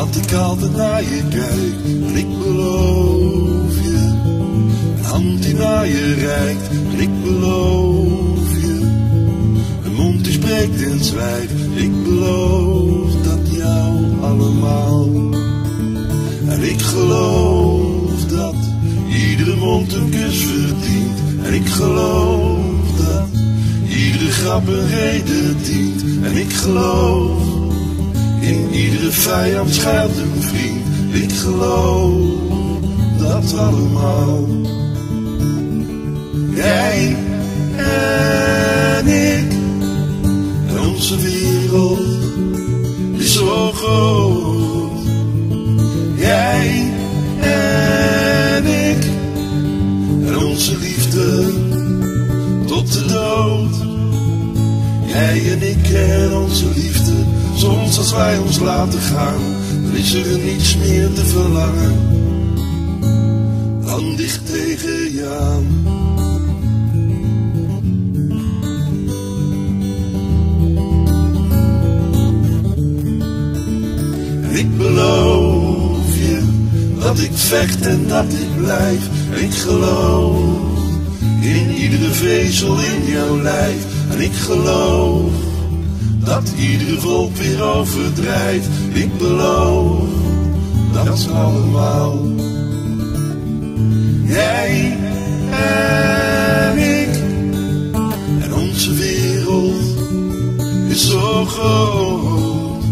altijd naar je kijkt. En ik beloof je, een hand die naar je reikt. En ik beloof je, een mond die spreekt en zwijgt. Ik beloof dat jou allemaal. En ik geloof dat iedere mond een kus verdient. En ik geloof dat iedere grap een reden dient. En ik geloof iedere vijand schuilt een vriend. Ik geloof dat allemaal. Jij en ik en onze wereld is zo groot. Jij en ik en onze liefde tot de dood. Jij en ik en onze liefde, als wij ons laten gaan, dan is er niets meer te verlangen dan dicht tegen je aan. Ik beloof je dat ik vecht en dat ik blijf. En ik geloof in iedere vezel in jouw lijf. En ik geloof dat iedere volk weer overdrijft. Ik beloof dat is allemaal. Jij en ik en onze wereld is zo groot.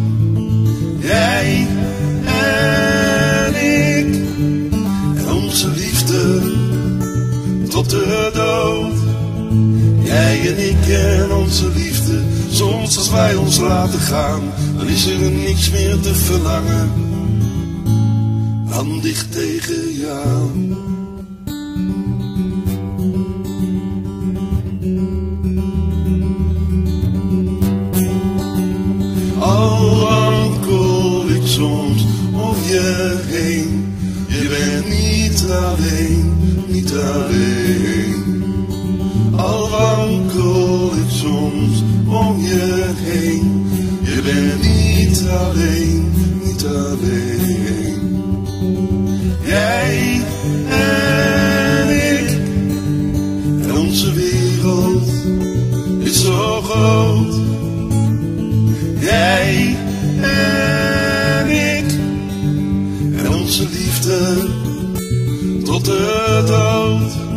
Jij en ik en onze liefde tot de dood. Jij en ik en onze liefde, soms als wij ons laten gaan, dan is er niets meer te verlangen dan dicht tegen aan. Al wankel ik soms om je heen, je bent niet alleen, niet alleen. Alleen, niet alleen. Jij en ik en onze wereld is zo groot. Jij en ik en onze liefde tot de dood.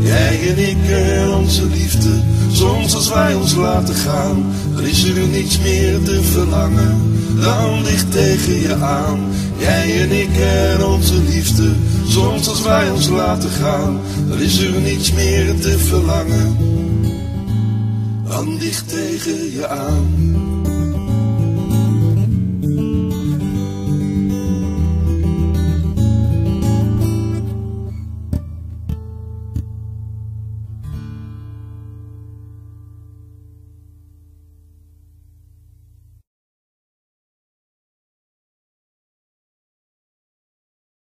Jij en ik en onze liefde, soms als wij ons laten gaan, dan is er niets meer te verlangen, dan ligt tegen je aan. Jij en ik en onze liefde, soms als wij ons laten gaan, dan is er niets meer te verlangen, dan ligt tegen je aan.